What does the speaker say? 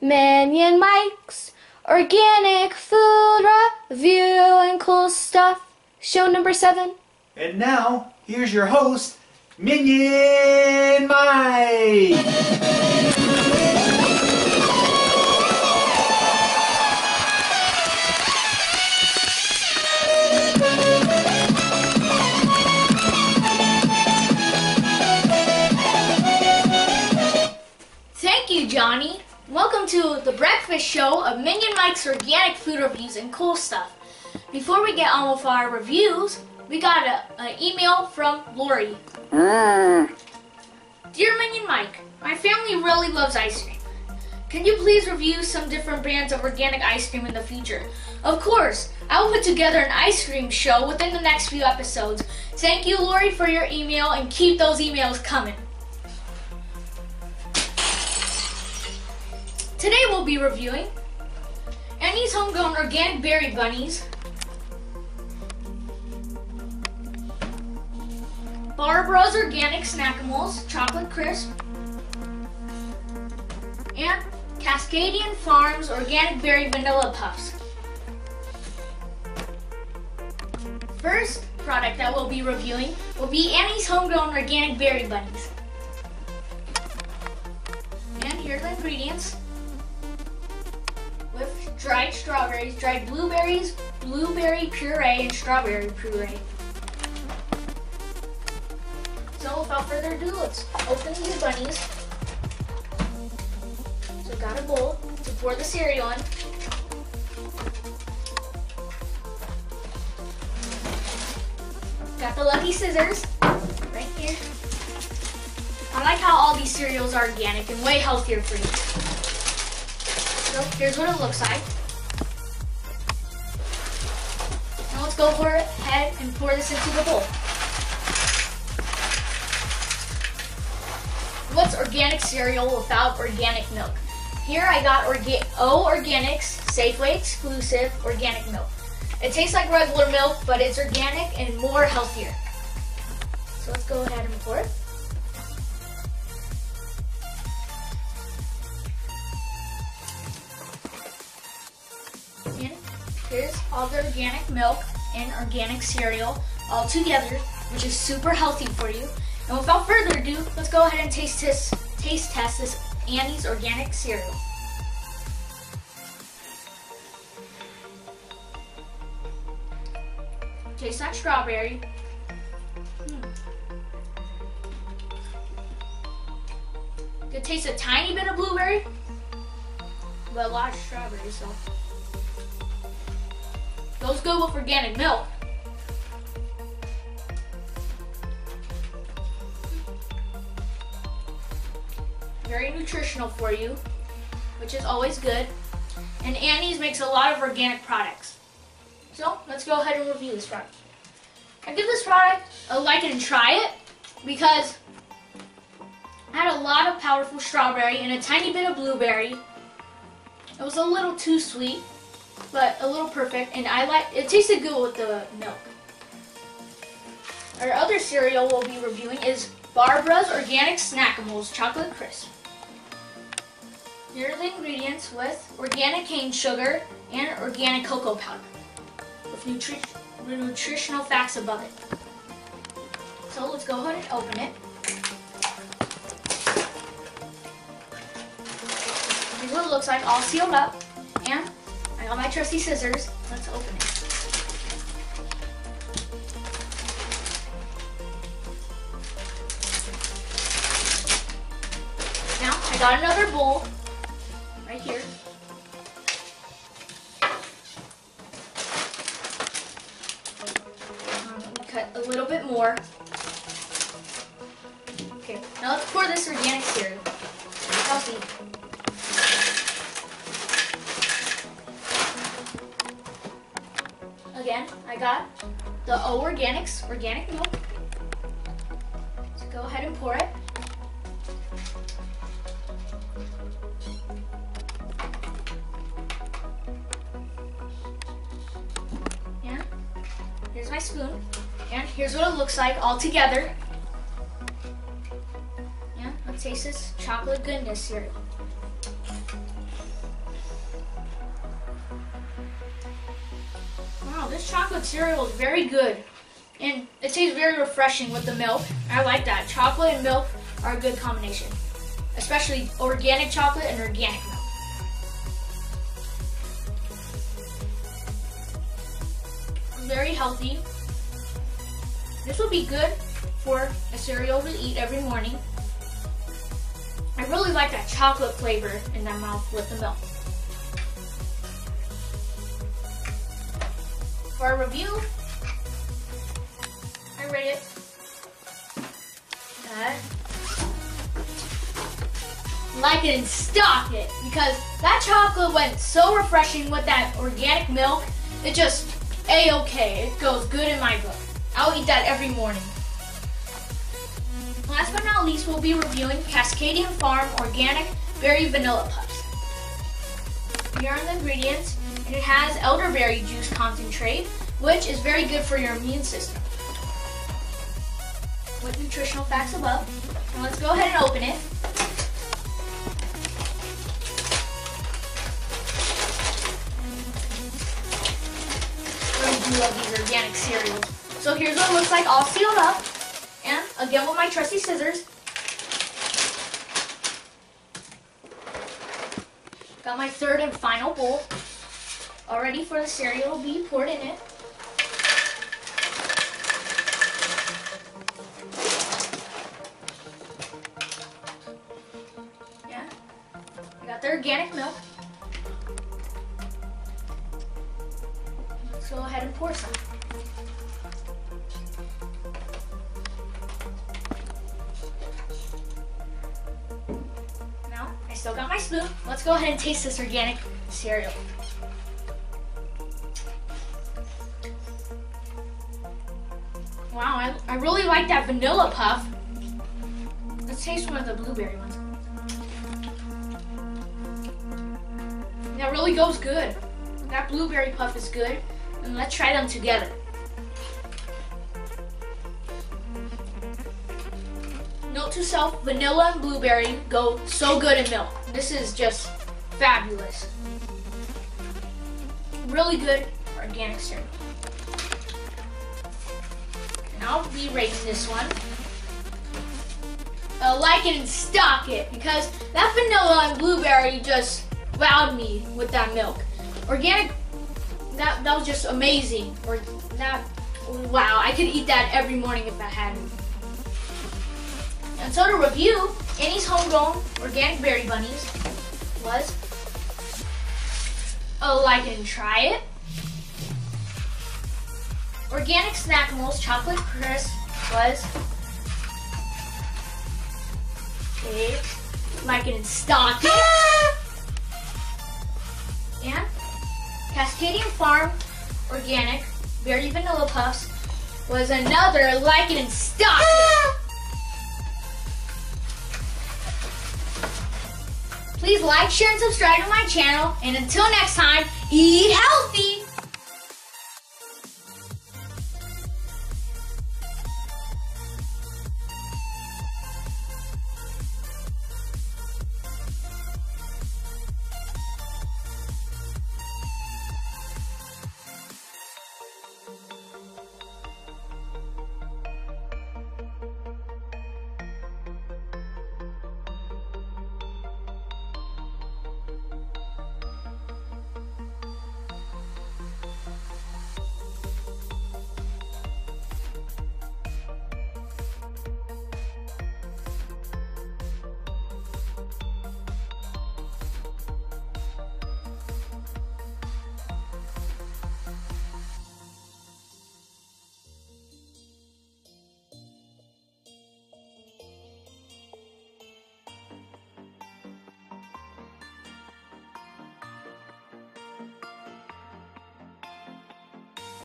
Minion Mike's organic food review and cool stuff. Show number seven. And now, here's your host, Minion Mike! Show of Minion Mike's organic food reviews and cool stuff. Before we get on with our reviews, we got an email from Lori. Mm. Dear Minion Mike, my family really loves ice cream. Can you please review some different brands of organic ice cream in the future? Of course, I will put together an ice cream show within the next few episodes. Thank you, Lori, for your email and keep those emails coming. Today we'll be reviewing Annie's Homegrown Organic Berry Bunnies, Barbara's Organic Snackimals Chocolate Crisp, and Cascadian Farms Organic Berry Vanilla Puffs. First product that we'll be reviewing will be Annie's Homegrown Organic Berry Bunnies. And here are the ingredients with dried strawberries, dried blueberries, blueberry puree, and strawberry puree. So without further ado, let's open these bunnies. So I've got a bowl to pour the cereal in. Got the lucky scissors right here. I like how all these cereals are organic and way healthier for you. So here's what it looks like. Now let's go for ahead and pour this into the bowl. What's organic cereal without organic milk? Here I got Orga O Organics Safeway exclusive organic milk. It tastes like regular milk, but it's organic and more healthier. So let's go ahead and pour it. Here's all the organic milk and organic cereal all together, which is super healthy for you. And without further ado, let's go ahead and taste test, taste test this Annie's organic cereal. Tastes like strawberry. Mm. It tastes a tiny bit of blueberry, but a lot of strawberry, so. Goes go with organic milk. Very nutritional for you, which is always good. And Annie's makes a lot of organic products. So let's go ahead and review this product. I give this product a like and try it because I had a lot of powerful strawberry and a tiny bit of blueberry. It was a little too sweet, but a little perfect, and I like it tasted good with the milk. Our other cereal we'll be reviewing is Barbara's Organic Snackimals Chocolate Crisp. Here are the ingredients with organic cane sugar and organic cocoa powder with nutri nutritional facts above it. So let's go ahead and open it. Here's what it looks like all sealed up and got my trusty scissors. Let's open it. Now, I got another bowl right here. Um, cut a little bit more. Okay, now let's pour this organic cereal. Healthy. I got the O Organics organic milk. So go ahead and pour it. And here's my spoon. And here's what it looks like all together. Yeah, let's taste this chocolate goodness cereal. Cereal is very good. And it tastes very refreshing with the milk. I like that. Chocolate and milk are a good combination. Especially organic chocolate and organic milk. Very healthy. This would be good for a cereal to eat every morning. I really like that chocolate flavor in my mouth with the milk. For a review, I rate it at like it and stock it because that chocolate went so refreshing with that organic milk. It just a-okay. It goes good in my book. I'll eat that every morning. Last but not least, we'll be reviewing Cascadian Farm Organic Berry Vanilla Puffs. Here are the ingredients, and it has elderberry juice concentrate, which is very good for your immune system. With nutritional facts above. Let's go ahead and open it. I do love these organic cereals. So here's what it looks like all sealed up. And again with my trusty scissors. Got my third and final bowl. All ready for the cereal be poured in it. Yeah. I got the organic milk. Let's go ahead and pour some. Now, I still got my spoon. Let's go ahead and taste this organic cereal. I, really like that vanilla puff. Let's taste one of the blueberry ones. That really goes good. That blueberry puff is good. And let's try them together. Note to self, vanilla and blueberry go so good in milk. This is just fabulous. Really good organic cereal. I'll be rating this one. Uh, like it and stock it because that vanilla and blueberry just wowed me with that milk. Organic, that that was just amazing. Or that, wow, I could eat that every morning if I had it. And so to review, Annie's homegrown organic berry bunnies was a like and try it. Organic Snackimals chocolate crisp was it and stock it. And Cascadian Farm Organic Berry Vanilla Puffs was another like it and stock it. Please like, share, and subscribe to my channel. And until next time, eat healthy!